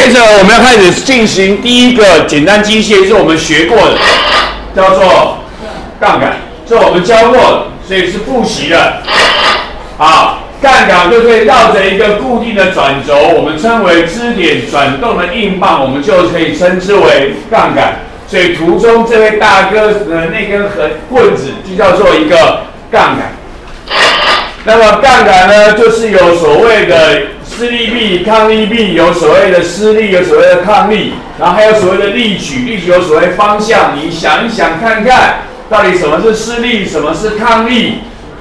接着我们要开始进行第一个简单机械，是我们学过的，叫做杠杆，这我们教过的，所以是复习的。好，杠杆就可以绕着一个固定的转轴，我们称为支点转动的硬棒，我们就可以称之为杠杆。所以图中这位大哥的那根横棍子就叫做一个杠杆。那么杠杆呢，就是有所谓的施力臂、抗力臂，有所谓的施力，有所谓的抗力，然后还有所谓的力矩，力矩有所谓方向。你想一想看看，到底什么是施力，什么是抗力？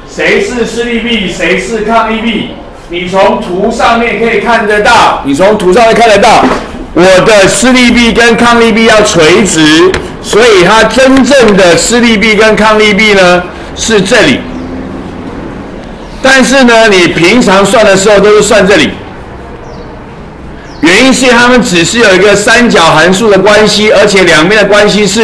谁是施力臂，谁是抗力臂？你从图上面可以看得到，你从图上面看得到，我的施力臂跟抗力臂要垂直，所以它真正的施力臂跟抗力臂呢是这里。但是呢，你平常算的时候都是算这里，原因是它们只是有一个三角函数的关系，而且两边的关系是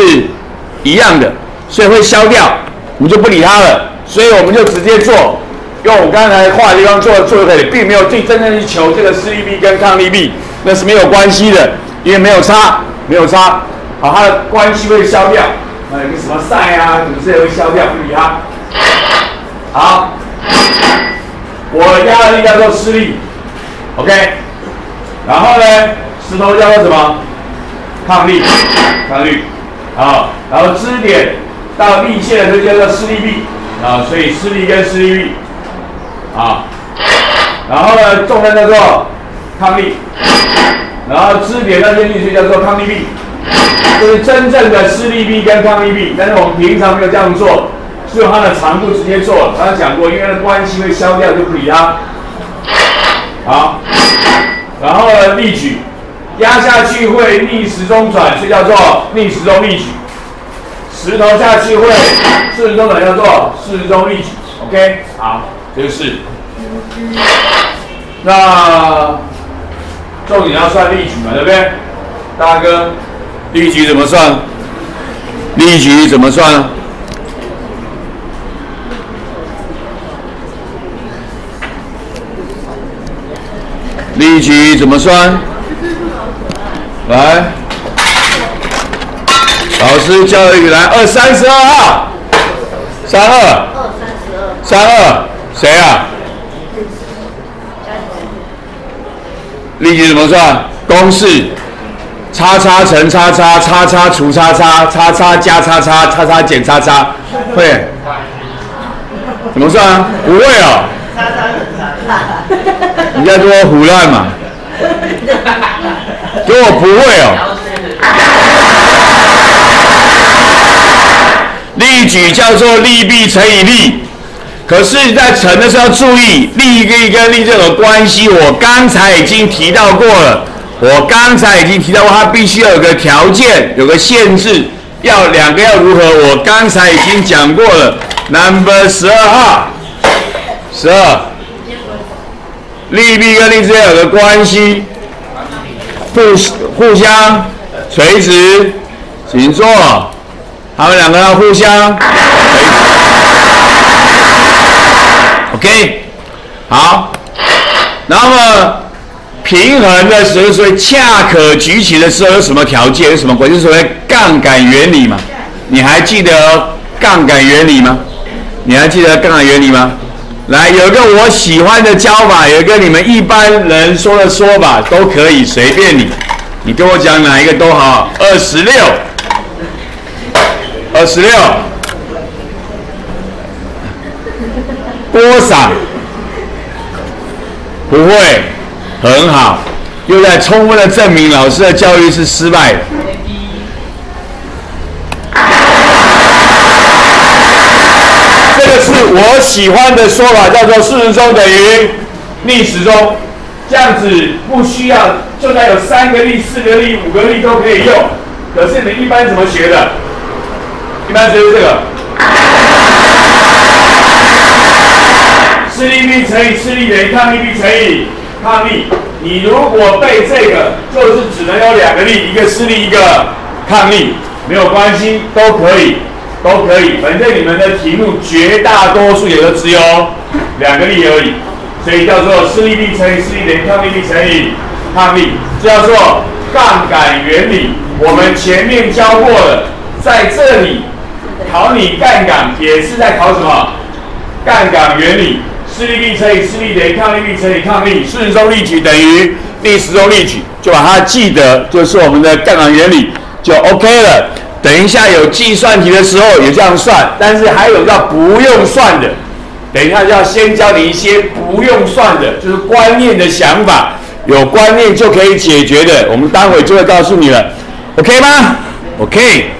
一样的，所以会消掉，我们就不理它了。所以我们就直接做，用我刚才画的地方做做这里，并没有最真正去求这个施力臂跟抗力臂，那是没有关系的，因为没有差，没有差，好，它的关系会消掉，那有个什么赛啊，什么之类会消掉，不理它，好。我压力叫做施力，OK，然后呢，石头叫做什么？抗力，抗力，好，然后支点到力线就叫做施力臂，啊，所以施力跟施力臂，啊，然后呢，重量叫做抗力，然后支点那些力就叫做抗力臂，这是真正的施力臂跟抗力臂，但是我们平常没有这样做。是用它的长度直接做，刚才讲过，因为它的关系会消掉，就不理它。好，然后呢，力矩压下去会逆时钟转，所以叫做逆时钟力矩。石头下去会顺时钟转，叫做顺时钟力矩。OK，好，这就是。那重点要算力矩嘛，对不对？大哥，力矩怎么算？力矩怎么算？力矩怎么算？来，老师教一个来，二三十二号，三二，三二，谁啊？力矩怎么算？公式：叉叉乘叉叉，叉叉除叉叉，叉叉加叉叉，叉叉减叉叉。会？怎么算？不会哦。你在跟我胡乱嘛？跟我不会哦。例举叫做利弊乘以利，可是，在乘的时候注意，力臂跟利这种关系，我刚才已经提到过了。我刚才已经提到过，它必须要有个条件，有个限制，要两个要如何？我刚才已经讲过了。Number 十二号，十二。力臂跟力之间有个关系，互互相垂直，请坐。他们两个要互相垂。OK，好。那么平衡的时候，所以恰可举起的时候有什么条件？有什么关系？所谓杠杆原理嘛。你还记得杠杆原理吗？你还记得杠杆原理吗？来，有一个我喜欢的教法，有一个你们一般人说的说法，都可以随便你，你跟我讲哪一个都好。二十六，二十六，多少？不会，很好，又在充分的证明老师的教育是失败的。我喜欢的说法，叫做顺时钟等于逆时钟，这样子不需要，就算有三个力、四个力、五个力都可以用。可是你们一般怎么学的？一般学这个，施力臂乘以施力等于抗力臂乘以抗力。你如果背这个，就是只能有两个力，一个施力，一个抗力，没有关系，都可以。都可以，反正你们的题目绝大多数也都只有两个力而已，所以叫做施力臂乘以施力等于抗力臂乘以抗力，这叫做杠杆原理。我们前面教过了，在这里考你杠杆，也是在考什么？杠杆原理，施力力乘以施力等于抗力力乘以抗力，顺时钟力矩等于逆时钟力矩，就把它记得，就是我们的杠杆原理就 OK 了。等一下有计算题的时候也这样算，但是还有叫不用算的，等一下就要先教你一些不用算的，就是观念的想法，有观念就可以解决的，我们待会就会告诉你了，OK 吗？OK。